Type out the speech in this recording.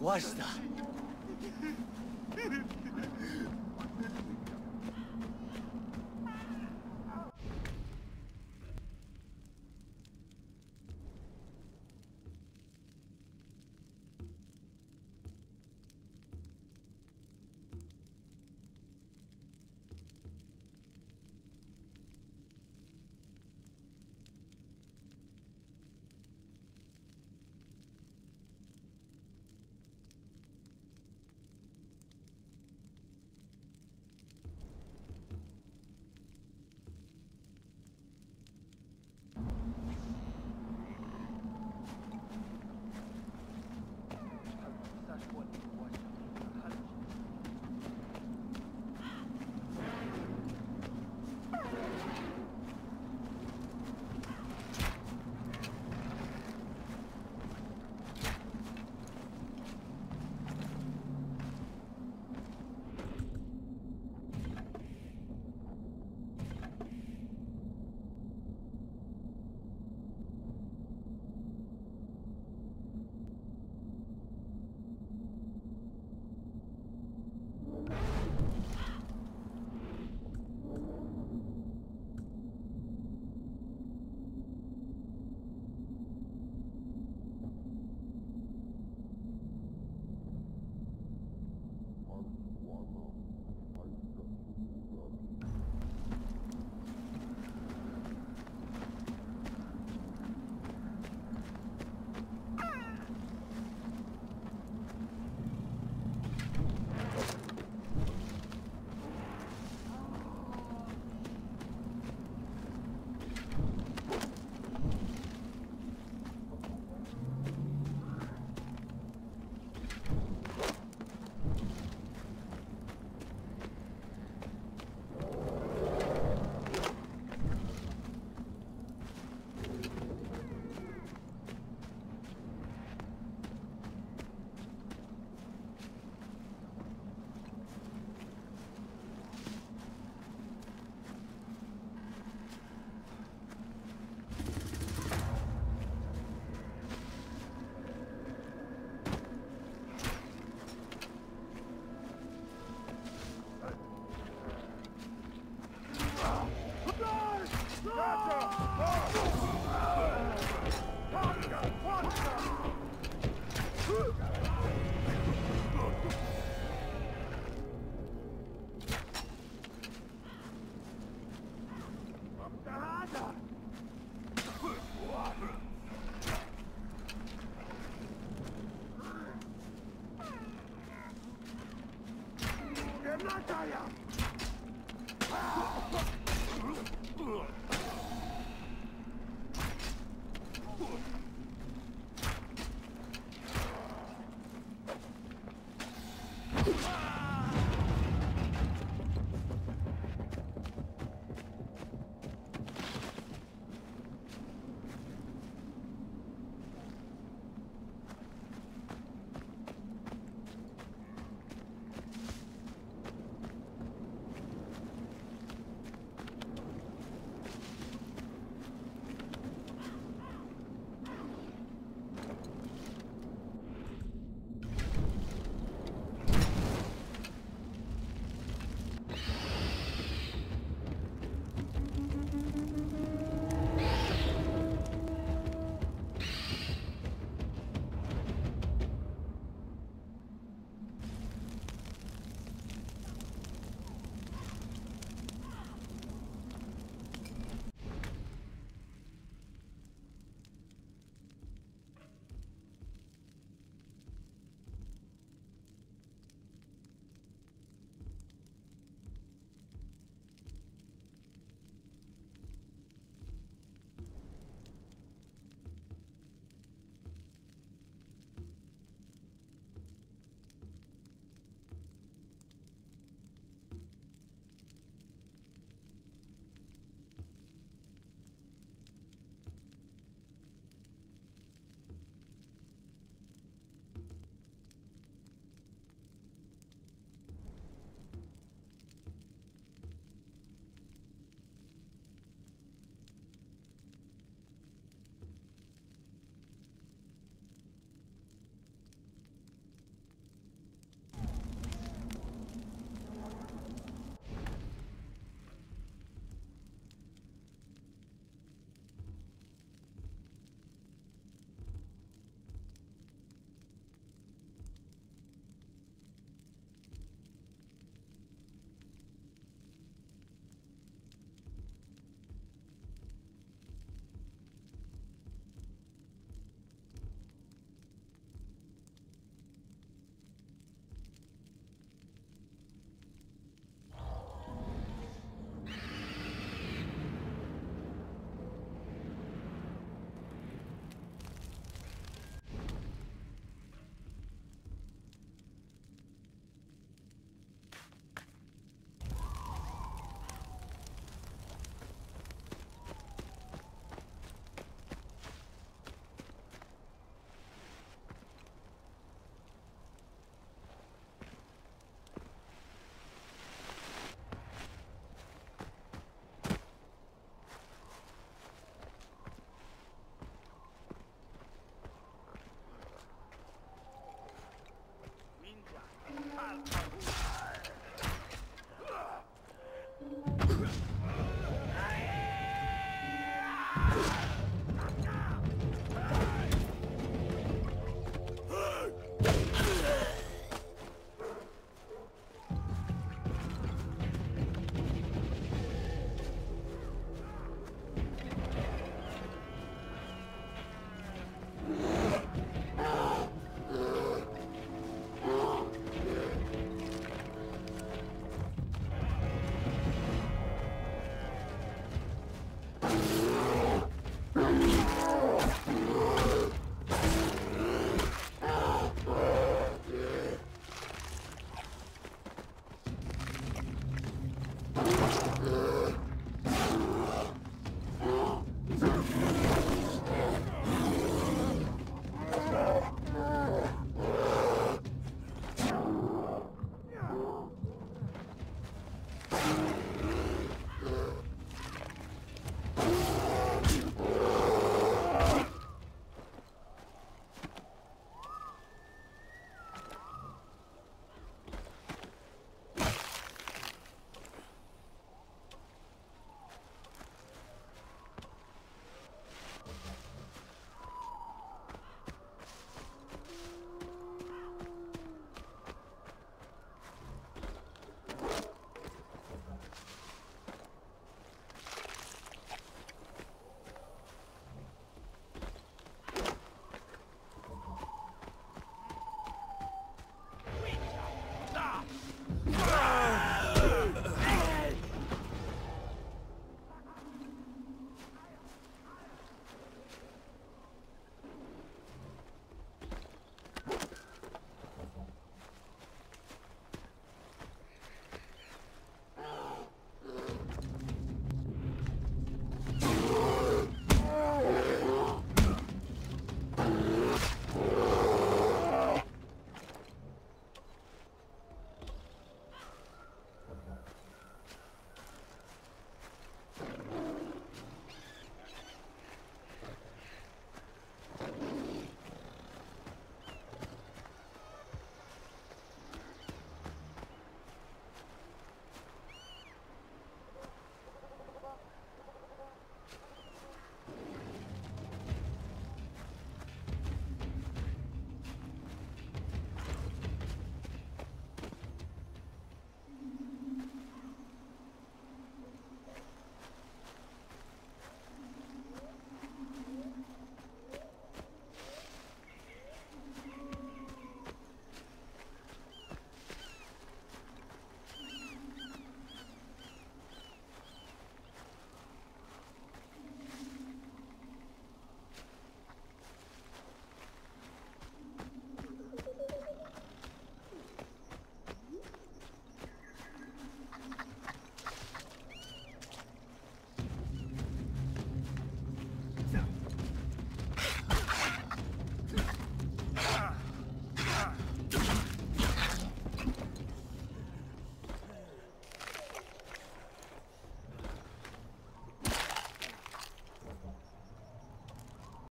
壊した。Ugh!